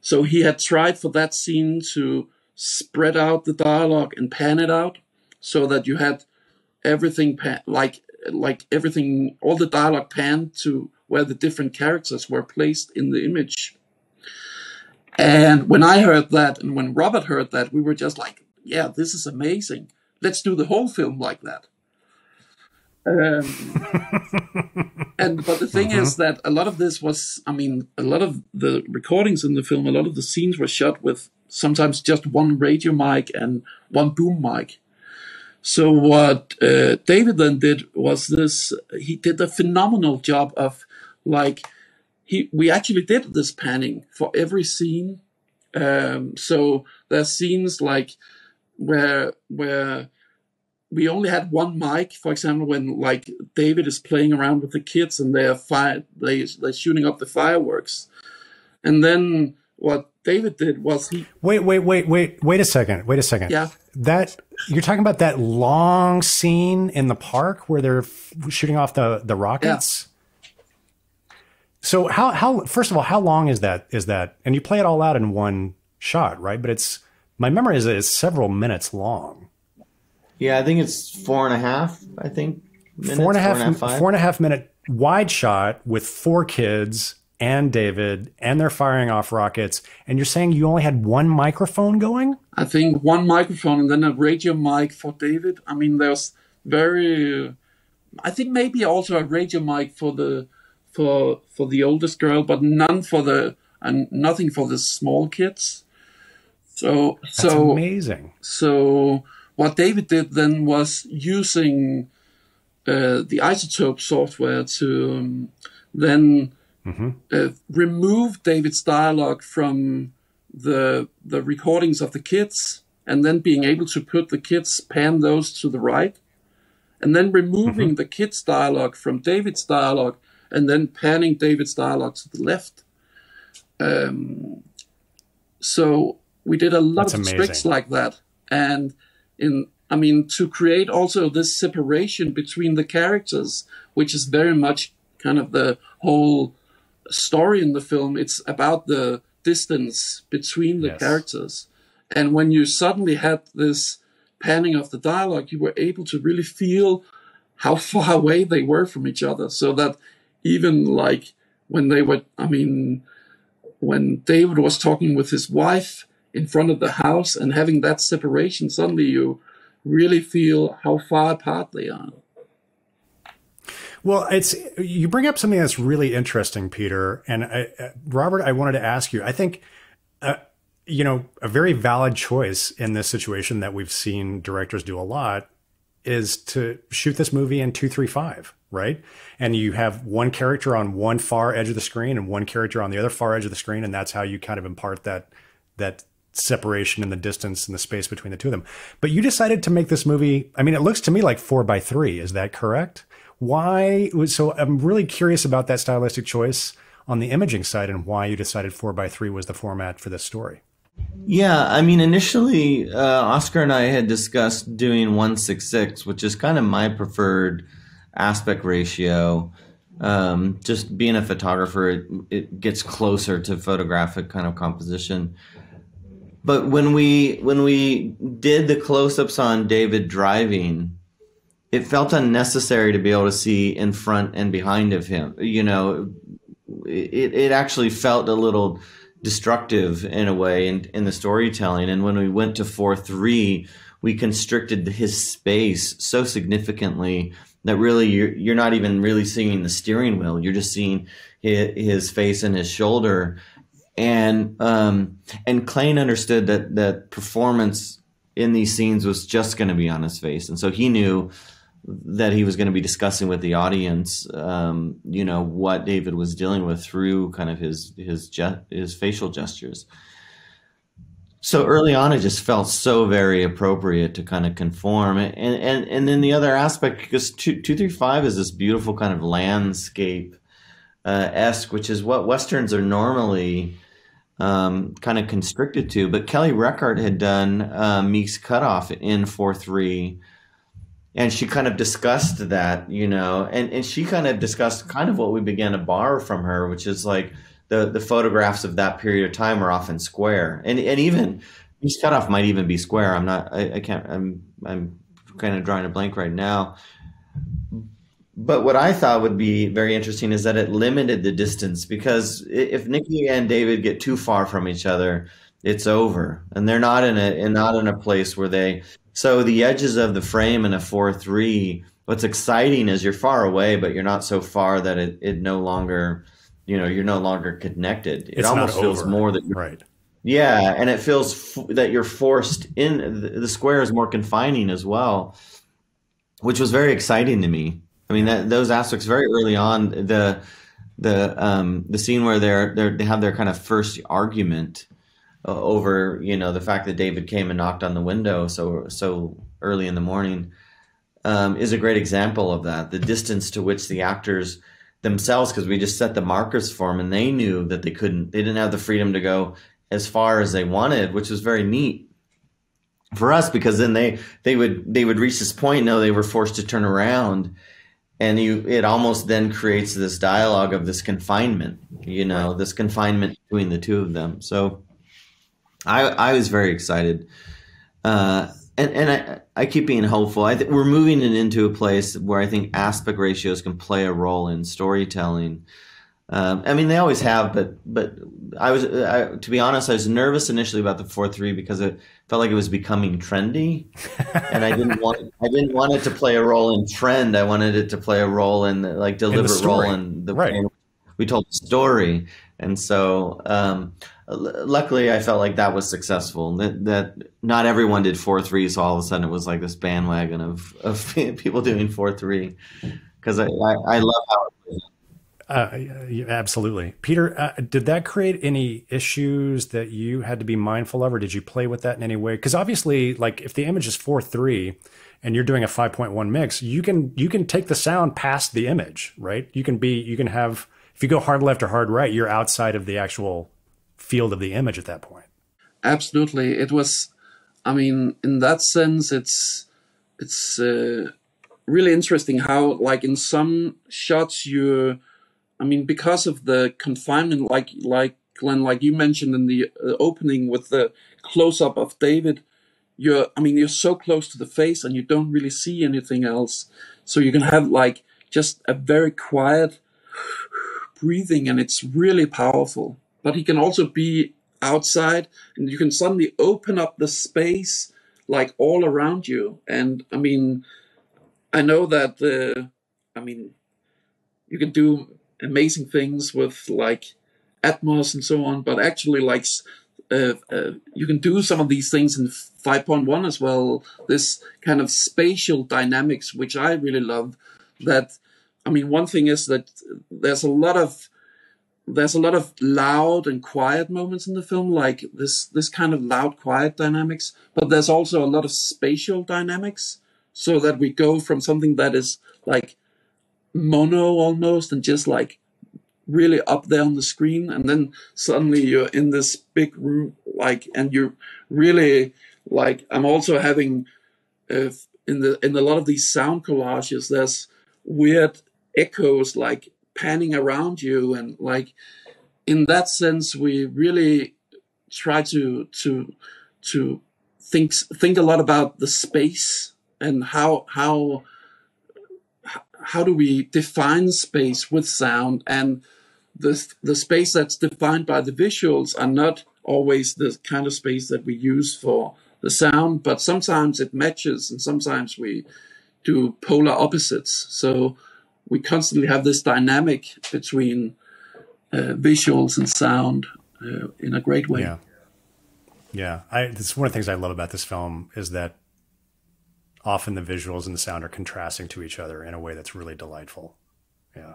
So he had tried for that scene to spread out the dialogue and pan it out so that you had everything pan- like like everything all the dialogue panned to where the different characters were placed in the image and when i heard that and when robert heard that we were just like yeah this is amazing let's do the whole film like that um, and but the thing mm-hmm. is that a lot of this was i mean a lot of the recordings in the film a lot of the scenes were shot with sometimes just one radio mic and one boom mic so what uh, David then did was this: he did a phenomenal job of like he we actually did this panning for every scene. Um, so there's scenes like where where we only had one mic, for example, when like David is playing around with the kids and they're fire they they're shooting up the fireworks, and then what David did was he wait wait wait wait wait a second wait a second yeah that you're talking about that long scene in the park where they're f- shooting off the the rockets. Yeah. So how how first of all, how long is that is that? And you play it all out in one shot, right? But it's my memory is that it's several minutes long. Yeah, I think it's four and a half. I think minutes, four and a half, four and a half, four and a half minute wide shot with four kids and David, and they're firing off rockets. And you're saying you only had one microphone going? I think one microphone and then a radio mic for David. I mean, there's very, I think maybe also a radio mic for the for for the oldest girl, but none for the and nothing for the small kids. So That's so amazing. So what David did then was using uh, the iZotope software to um, then mm-hmm. uh, remove David's dialogue from the the recordings of the kids, and then being able to put the kids pan those to the right, and then removing mm-hmm. the kids' dialogue from David's dialogue, and then panning David's dialogue to the left. Um, so we did a lot That's of amazing. tricks like that, and in I mean to create also this separation between the characters, which is very much kind of the whole story in the film. It's about the distance between the yes. characters, and when you suddenly had this panning of the dialogue, you were able to really feel how far away they were from each other, so that even like when they were, I mean, when David was talking with his wife in front of the house and having that separation, suddenly you really feel how far apart they are. Well, it's you bring up something that's really interesting, Peter and I, uh, Robert. I wanted to ask you. I think, uh, you know, a very valid choice in this situation that we've seen directors do a lot is to shoot this movie in two three five, right? And you have one character on one far edge of the screen and one character on the other far edge of the screen, and that's how you kind of impart that that separation and the distance and the space between the two of them. But you decided to make this movie. I mean, it looks to me like four by three. Is that correct? Why? So I'm really curious about that stylistic choice on the imaging side and why you decided four by three was the format for this story. Yeah, I mean, initially, uh, Oscar and I had discussed doing 166, which is kind of my preferred aspect ratio. Um, just being a photographer, it, it, gets closer to photographic kind of composition. But when we when we did the close-ups on David driving, it felt unnecessary to be able to see in front and behind of him. You know, it it actually felt a little destructive in a way in, in the storytelling. And when we went to four three, we constricted his space so significantly that really you're you're not even really seeing the steering wheel. You're just seeing his, his face and his shoulder and um, and Clayne understood that that performance in these scenes was just going to be on his face, and so he knew that he was going to be discussing with the audience, um, you know, what David was dealing with through kind of his his his facial gestures. So early on, it just felt so very appropriate to kind of conform, and and and then the other aspect because two two three five is this beautiful kind of landscape uh, esque, which is what westerns are normally um, kind of constricted to. But Kelly Reichardt had done uh, Meek's Cutoff in 4 3. And she kind of discussed that, you know, and, and she kind of discussed kind of what we began to borrow from her, which is like the, the photographs of that period of time are often square. And, and even Meek's Cutoff might even be square. I'm not, I, I can't, I'm, I'm kind of drawing a blank right now but what I thought would be very interesting is that it limited the distance because if Nikki and David get too far from each other, it's over, and they're not in a and not in a place where they. So the edges of the frame in a four three. What's exciting is you're far away, but you're not so far that it, it no longer, you know, you're no longer connected. It it's almost feels more that you're right. Yeah, and it feels f- that you're forced in. The, the square is more confining as well, which was very exciting to me. I mean, that, those aspects very early on, the the um, the scene where they're, they're they have their kind of first argument uh, over you know the fact that David came and knocked on the window so so early in the morning um, is a great example of that. The distance to which the actors themselves, because we just set the markers for them, and they knew that they couldn't, they didn't have the freedom to go as far as they wanted, which was very neat for us because then they they would they would reach this point. No, they were forced to turn around and you it almost then creates this dialogue of this confinement you know this confinement between the two of them so i i was very excited uh and and I, I keep being hopeful. I think we're moving it into a place where I think aspect ratios can play a role in storytelling. Um, I mean, they always have, but but I was I, to be honest, I was nervous initially about the four three because it felt like it was becoming trendy, and I didn't want I didn't want it to play a role in trend. I wanted it to play a role in the, like deliberate role in the right. way we told the story. And so, um, luckily, I felt like that was successful. That that not everyone did four three, so all of a sudden it was like this bandwagon of of people doing four three. Because I, I, I love how uh, absolutely. Peter, uh, did that create any issues that you had to be mindful of, or did you play with that in any way? Because obviously, like if the image is four three, and you're doing a five point one mix, you can you can take the sound past the image, right? You can be you can have if you go hard left or hard right, you're outside of the actual field of the image at that point. Absolutely, it was. I mean, in that sense, it's it's uh, really interesting how, like, in some shots, you I mean, because of the confinement, like like Glenn, like you mentioned in the uh, opening with the close up of David, you're I mean you're so close to the face and you don't really see anything else, so you can have like just a very quiet breathing, and it's really powerful. But he can also be outside, and you can suddenly open up the space like all around you. And I mean, I know that uh, I mean, you can do amazing things with like Atmos and so on, but actually like uh, uh, you can do some of these things in 5.1 as well. This kind of spatial dynamics, which I really love. That I mean, one thing is that there's a lot of there's a lot of loud and quiet moments in the film, like this this kind of loud quiet dynamics. But there's also a lot of spatial dynamics, so that we go from something that is like mono almost and just like really up there on the screen. And then suddenly you're in this big room like and you're really like i'm also having uh, in the in a lot of these sound collages there's weird echoes like panning around you. And like in that sense we really try to to to think think a lot about the space and how how how do we define space with sound? And the the space that's defined by the visuals are not always the kind of space that we use for the sound but sometimes it matches and sometimes we do polar opposites. So we constantly have this dynamic between uh, visuals and sound uh, in a great way. Yeah. Yeah. I, it's one of the things i love about this film is that often the visuals and the sound are contrasting to each other in a way that's really delightful. Yeah.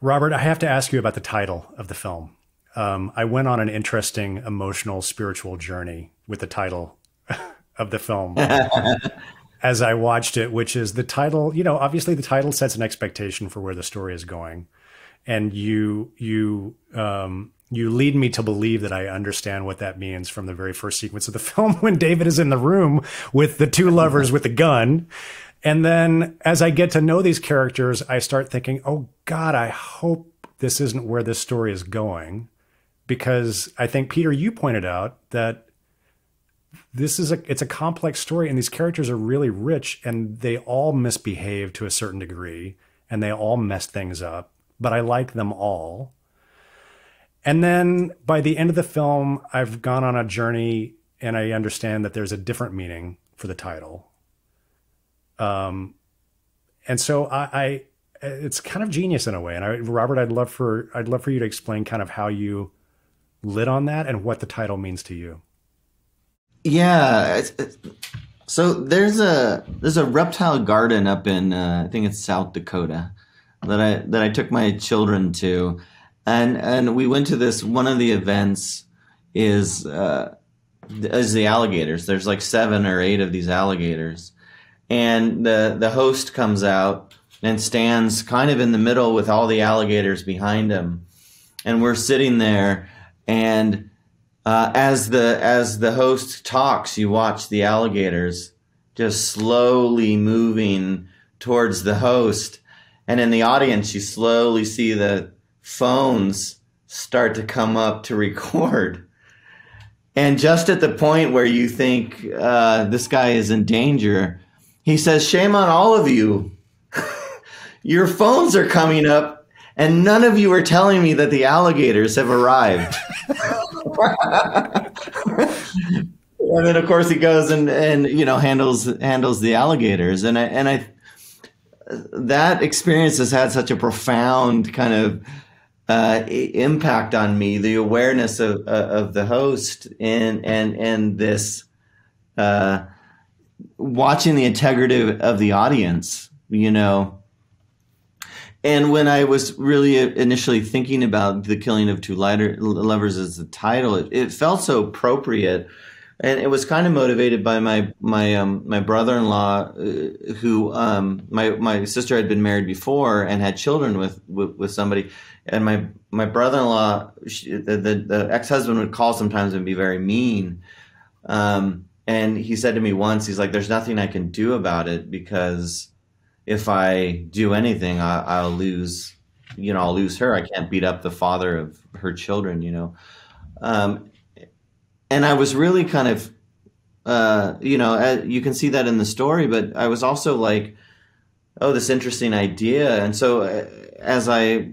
Robert, I have to ask you about the title of the film. Um, I went on an interesting emotional, spiritual journey with the title of the film as I watched it, which is the title. You know, obviously, the title sets an expectation for where the story is going, and you you um, you lead me to believe that I understand what that means from the very first sequence of the film when David is in the room with the two lovers with the gun. And then as I get to know these characters, I start thinking, oh God, I hope this isn't where this story is going. Because I think, Peter, you pointed out that this is a it's a complex story and these characters are really rich and they all misbehave to a certain degree and they all mess things up but i like them all and then by the end of the film, I've gone on a journey and I understand that there's a different meaning for the title. Um, and so I, I, it's kind of genius in a way. And I, Robert, I'd love for I'd love for you to explain kind of how you lit on that and what the title means to you. Yeah. It's, it's, so there's a there's a reptile garden up in uh, I think it's South Dakota that I that I took my children to and and we went to this one of the events is uh, is the alligators. There's like seven or eight of these alligators, and the the host comes out and stands kind of in the middle with all the alligators behind him, and we're sitting there, and uh, as the as the host talks, you watch the alligators just slowly moving towards the host, and in the audience, you slowly see the phones start to come up to record. And just at the point where you think uh, this guy is in danger, he says, Shame on all of you. Your phones are coming up, and none of you are telling me that the alligators have arrived. and then, of course, he goes and, and you know handles handles the alligators, and I and I that experience has had such a profound kind of uh, impact on me. The awareness of uh, of the host and and and this uh, watching the integrity of the audience, you know. And when I was really initially thinking about the killing of two lighter, lovers as the title, it, it felt so appropriate and it was kind of motivated by my my um, my brother-in-law uh, who um, my my sister had been married before and had children with with, with somebody and my my brother-in-law the, the, the, ex-husband would call sometimes and be very mean. Um, and he said to me once he's like there's nothing I can do about it because if I do anything I, I'll lose you know I'll lose her. I can't beat up the father of her children you know. Um, and I was really kind of, uh, you know, uh, you can see that in the story, but I was also like, oh, this interesting idea. And so uh, as I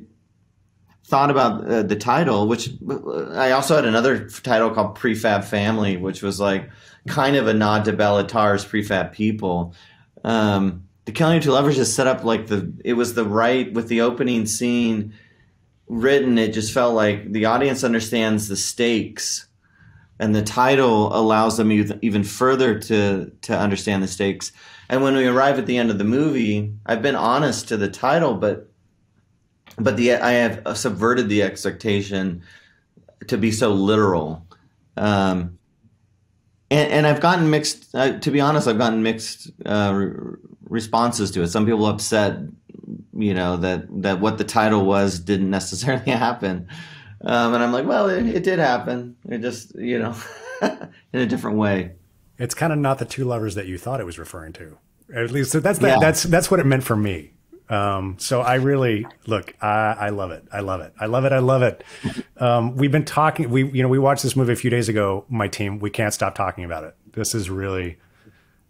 thought about uh, the title, which uh, I also had another title called Prefab Family, which was like kind of a nod to Béla Tarr's Prefab People. Um, the Killing of Two Lovers just set up like the, it was the right, with the opening scene written, it just felt like the audience understands the stakes and the title allows them even further to to understand the stakes. And when we arrive at the end of the movie, I've been honest to the title, but but the I have subverted the expectation to be so literal. Um, and, and I've gotten mixed. Uh, to be honest, I've gotten mixed uh, re- responses to it. Some people upset, you know, that that what the title was didn't necessarily happen. Um, and I'm like, well, it, it did happen. It just, you know, in a different way. It's kind of not the two lovers that you thought it was referring to. At least that's yeah. that's that's what it meant for me. Um, so I really look. I, I, love it. I love it. I love it. I love it. Um, we've been talking. We you know we watched this movie a few days ago. My team. We can't stop talking about it. This is really.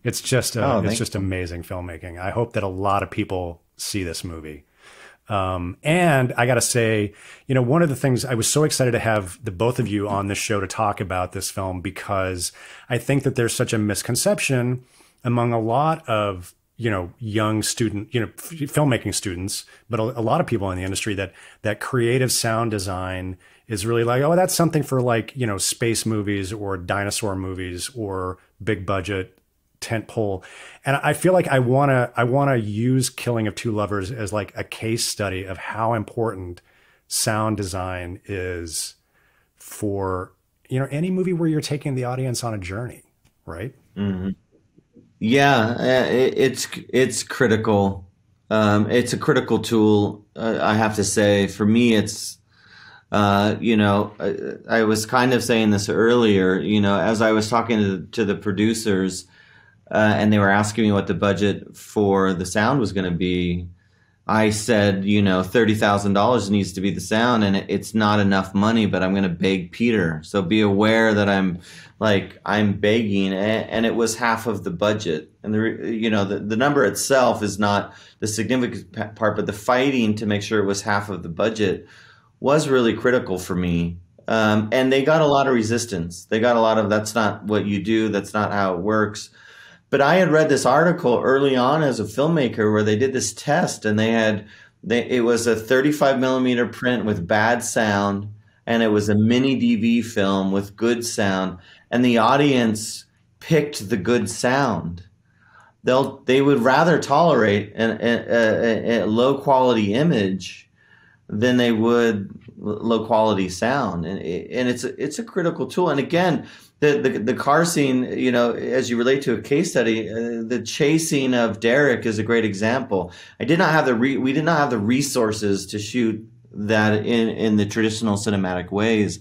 It's just uh, oh, it's just you. amazing filmmaking. I hope that a lot of people see this movie. Um, and I got to say, you know, one of the things I was so excited to have the both of you on this show to talk about this film because I think that there's such a misconception among a lot of you know young student you know filmmaking students but a, a, lot of people in the industry that that creative sound design is really like oh that's something for like you know space movies or dinosaur movies or big budget tent pole and i feel like i want to i want to use killing of two lovers as like a case study of how important sound design is for you know any movie where you're taking the audience on a journey right mm-hmm. Yeah uh, it's it's critical um, it's a critical tool uh, i have to say for me it's uh, you know, I, I, was kind of saying this earlier. You know, as I was talking to, to the producers, uh, and they were asking me what the budget for the sound was going to be. I said, you know, thirty thousand dollars needs to be the sound, and it, it's not enough money. But I'm going to beg Peter, so be aware that I'm like I'm begging, and, and it was half of the budget. And the you know the, the number itself is not the significant part, but the fighting to make sure it was half of the budget was really critical for me. Um, and they got a lot of resistance. They got a lot of that's not what you do. That's not how it works. But I had read this article early on as a filmmaker where they did this test and they had they, it was a 35 millimeter print with bad sound and it was a mini DV film with good sound and the audience picked the good sound. They'll they would rather tolerate an, a, a, a low quality image than they would low quality sound and, and it's a, it's a critical tool and again the, the, the car scene, you know, as you relate to a case study, uh, the chasing of Derek is a great example. I did not have the re- we did not have the resources to shoot that in in the traditional cinematic ways,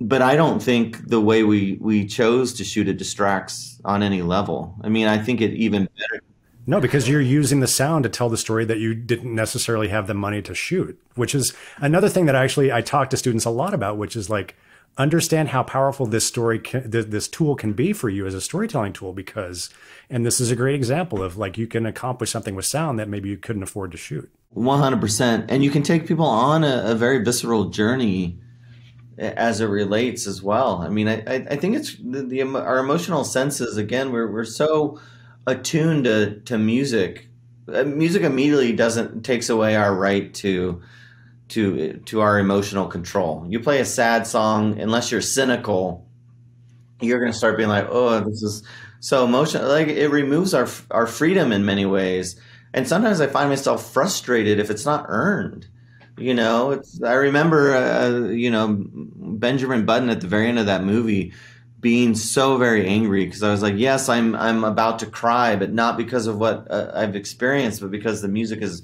but I don't think the way we we chose to shoot it distracts on any level. I mean, I think it even better No, because you're using the sound to tell the story that you didn't necessarily have the money to shoot, which is another thing that actually I talk to students a lot about, which is like understand how powerful this story can, this tool can be for you as a storytelling tool because and this is a great example of like you can accomplish something with sound that maybe you couldn't afford to shoot. 100% and you can take people on a, a very visceral journey as it relates as well. I mean i, I think it's the, the, our emotional senses again we're, we're so attuned to, to music. Uh, music immediately doesn't takes away our right to to to our emotional control. You play a sad song, unless you're cynical, you're going to start being like, "Oh, this is so emotional." Like it removes our our freedom in many ways, and sometimes I find myself frustrated if it's not earned. You know, it's, I remember, uh, you know, Benjamin Button at the very end of that movie being so very angry because I was like, yes, I'm I'm about to cry, but not because of what uh, I've experienced, but because the music is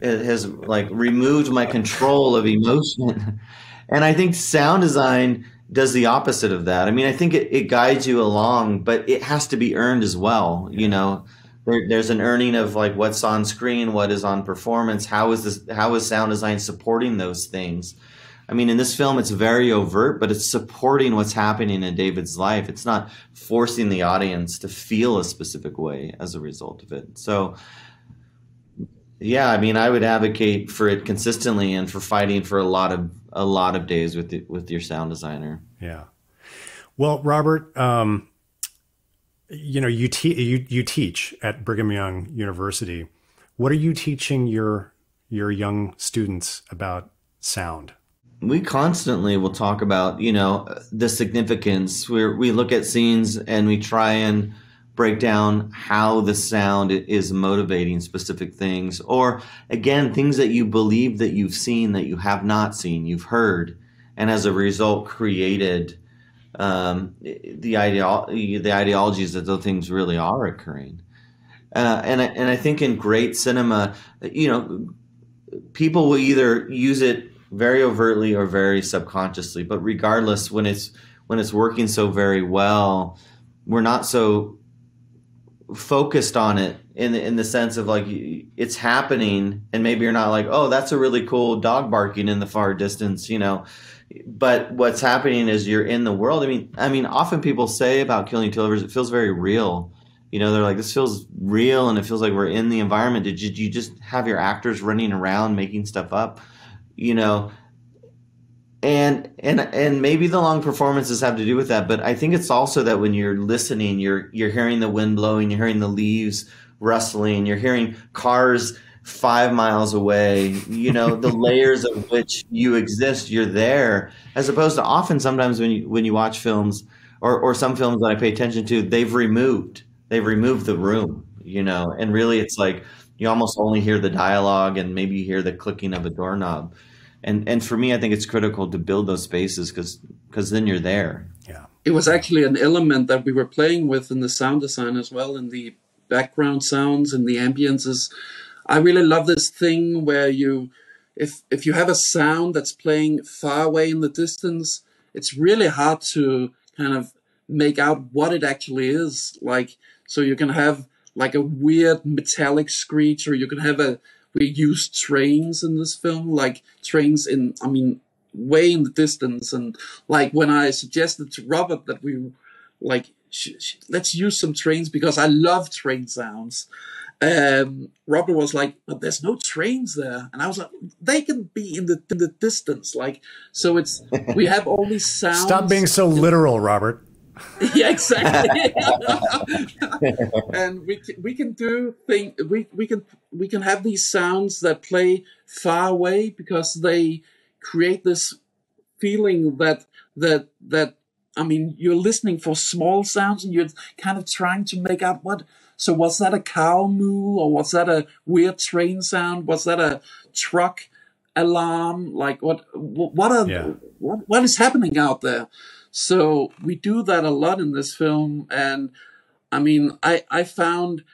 it has like removed my control of emotion. And I think sound design does the opposite of that. I mean, I think it, it guides you along, but it has to be earned as well. You know, there, there's an earning of like what's on screen, what is on performance, how is this, how is sound design supporting those things? I mean, in this film, it's very overt, but it's supporting what's happening in David's life. It's not forcing the audience to feel a specific way as a result of it. So, yeah, I mean, I would advocate for it consistently and for fighting for a lot of a lot of days with the, with your sound designer. Yeah. Well, Robert, um, you know, you, te- you you teach at Brigham Young University. What are you teaching your your young students about sound? We constantly will talk about, you know, the significance. We we look at scenes and we try and break down how the sound is motivating specific things or again things that you believe that you've seen that you have not seen you've heard and as a result created um, the ideology the ideologies that those things really are occurring. Uh, and I, and I think in great cinema you know people will either use it very overtly or very subconsciously but regardless when it's when it's working so very well we're not so focused on it in the, in the sense of like it's happening and maybe you're not like oh that's a really cool dog barking in the far distance you know? But what's happening is you're in the world. I mean i mean often people say about killing two it feels very real. You know they're like this feels real and it feels like we're in the environment. Did you, did you just have your actors running around making stuff up? You know and and and maybe the long performances have to do with that but i think it's also that when you're listening you're you're hearing the wind blowing you're hearing the leaves rustling you're hearing cars five miles away you know the layers of which you exist you're there as opposed to often sometimes when you when you watch films or or some films that i pay attention to they've removed they've removed the room you know and really it's like you almost only hear the dialogue and maybe you hear the clicking of a doorknob and and for me i think it's critical to build those spaces because because then you're there. Yeah. It was actually an element that we were playing with in the sound design as well in the background sounds and the ambiences. I really love this thing where you if if you have a sound that's playing far away in the distance it's really hard to kind of make out what it actually is. Like so you can have like a weird metallic screech or you can have a we use trains in this film, like trains in, I mean, way in the distance. And like when I suggested to Robert that we, like, sh- sh- let's use some trains because I love train sounds. Um, Robert was like, but there's no trains there. And I was like, they can be in the, in the distance. Like, so it's, we have all these sounds. Stop being so literal, Robert. yeah, exactly. and we we can do thing we we can we can have these sounds that play far away because they create this feeling that that that I mean you're listening for small sounds and you're kind of trying to make out what so was that a cow moo or was that a weird train sound was that a truck alarm like what what are yeah. what, what is happening out there so we do that a lot in this film. And I mean, I, I found,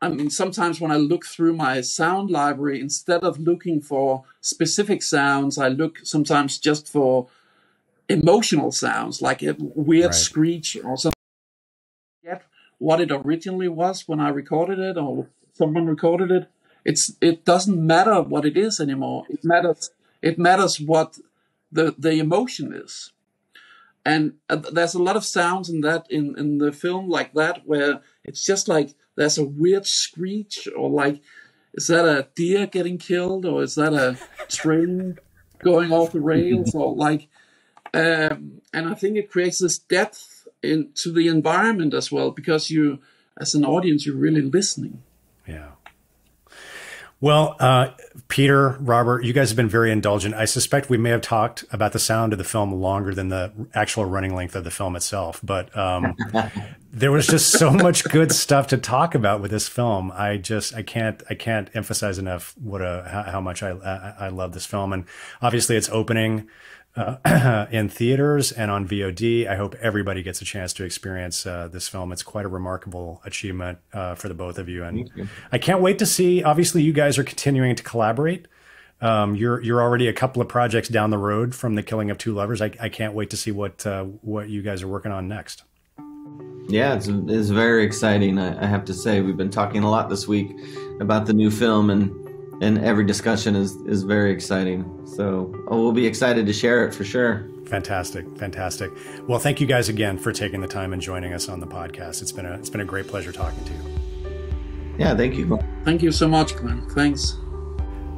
I mean, sometimes when I look through my sound library, instead of looking for specific sounds, I look sometimes just for emotional sounds, like a weird right. screech or something. Get what it originally was when I recorded it, or someone recorded it. It's it doesn't matter what it is anymore. It matters it matters what the the emotion is. And uh, there's a lot of sounds in that in in the film like that where it's just like there's a weird screech or like is that a deer getting killed or is that a train going off the rails or like um, and I think it creates this depth into the environment as well because you as an audience you're really listening. Yeah. Well, uh, Peter, Robert, you guys have been very indulgent. I suspect we may have talked about the sound of the film longer than the actual running length of the film itself, but um, there was just so much good stuff to talk about with this film. I just I can't I can't emphasize enough what a how, how much I, I I love this film, and obviously it's opening uh, in theaters and on VOD. I hope everybody gets a chance to experience uh, this film. It's quite a remarkable achievement uh, for the both of you, and you. I can't wait to see. Obviously, you guys are continuing to collaborate. Um, you're you're already a couple of projects down the road from the Killing of Two Lovers. I, I can't wait to see what uh, what you guys are working on next. Yeah, it's, it's very exciting. I, I have to say, we've been talking a lot this week about the new film and and every discussion is is very exciting. So oh, we'll be excited to share it for sure. Fantastic, fantastic. Well, thank you guys again for taking the time and joining us on the podcast. It's been a it's been a great pleasure talking to you. Yeah, thank you. Thank you so much, Glenn. Thanks.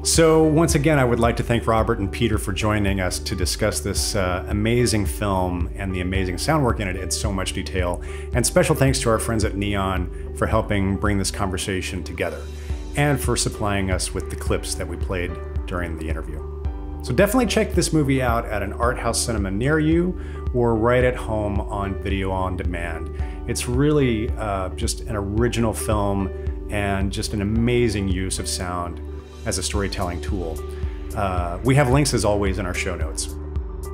So, once again, I would like to thank Robert and Peter for joining us to discuss this uh, amazing film and the amazing sound work in it in so much detail. And special thanks to our friends at Neon for helping bring this conversation together and for supplying us with the clips that we played during the interview. So definitely check this movie out at an art house cinema near you or right at home on video on demand. It's really uh, just an original film and just an amazing use of sound as a storytelling tool. Uh, we have links as always in our show notes.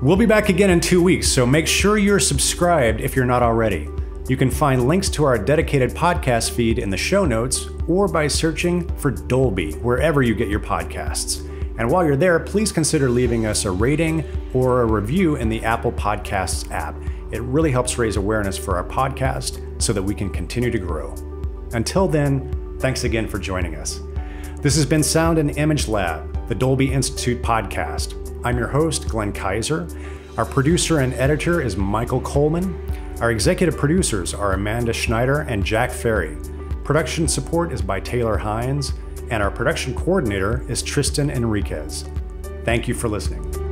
We'll be back again in two weeks, so make sure you're subscribed if you're not already. You can find links to our dedicated podcast feed in the show notes or by searching for Dolby wherever you get your podcasts. And while you're there, please consider leaving us a rating or a review in the Apple Podcasts app. It really helps raise awareness for our podcast so that we can continue to grow. Until then, thanks again for joining us. This has been Sound and Image Lab, the Dolby Institute podcast. I'm your host, Glenn Kiser. Our producer and editor is Michael Coleman. Our executive producers are Amanda Schneider and Jack Ferry. Production support is by Taylor Hines, and our production coordinator is Tristan Enriquez. Thank you for listening.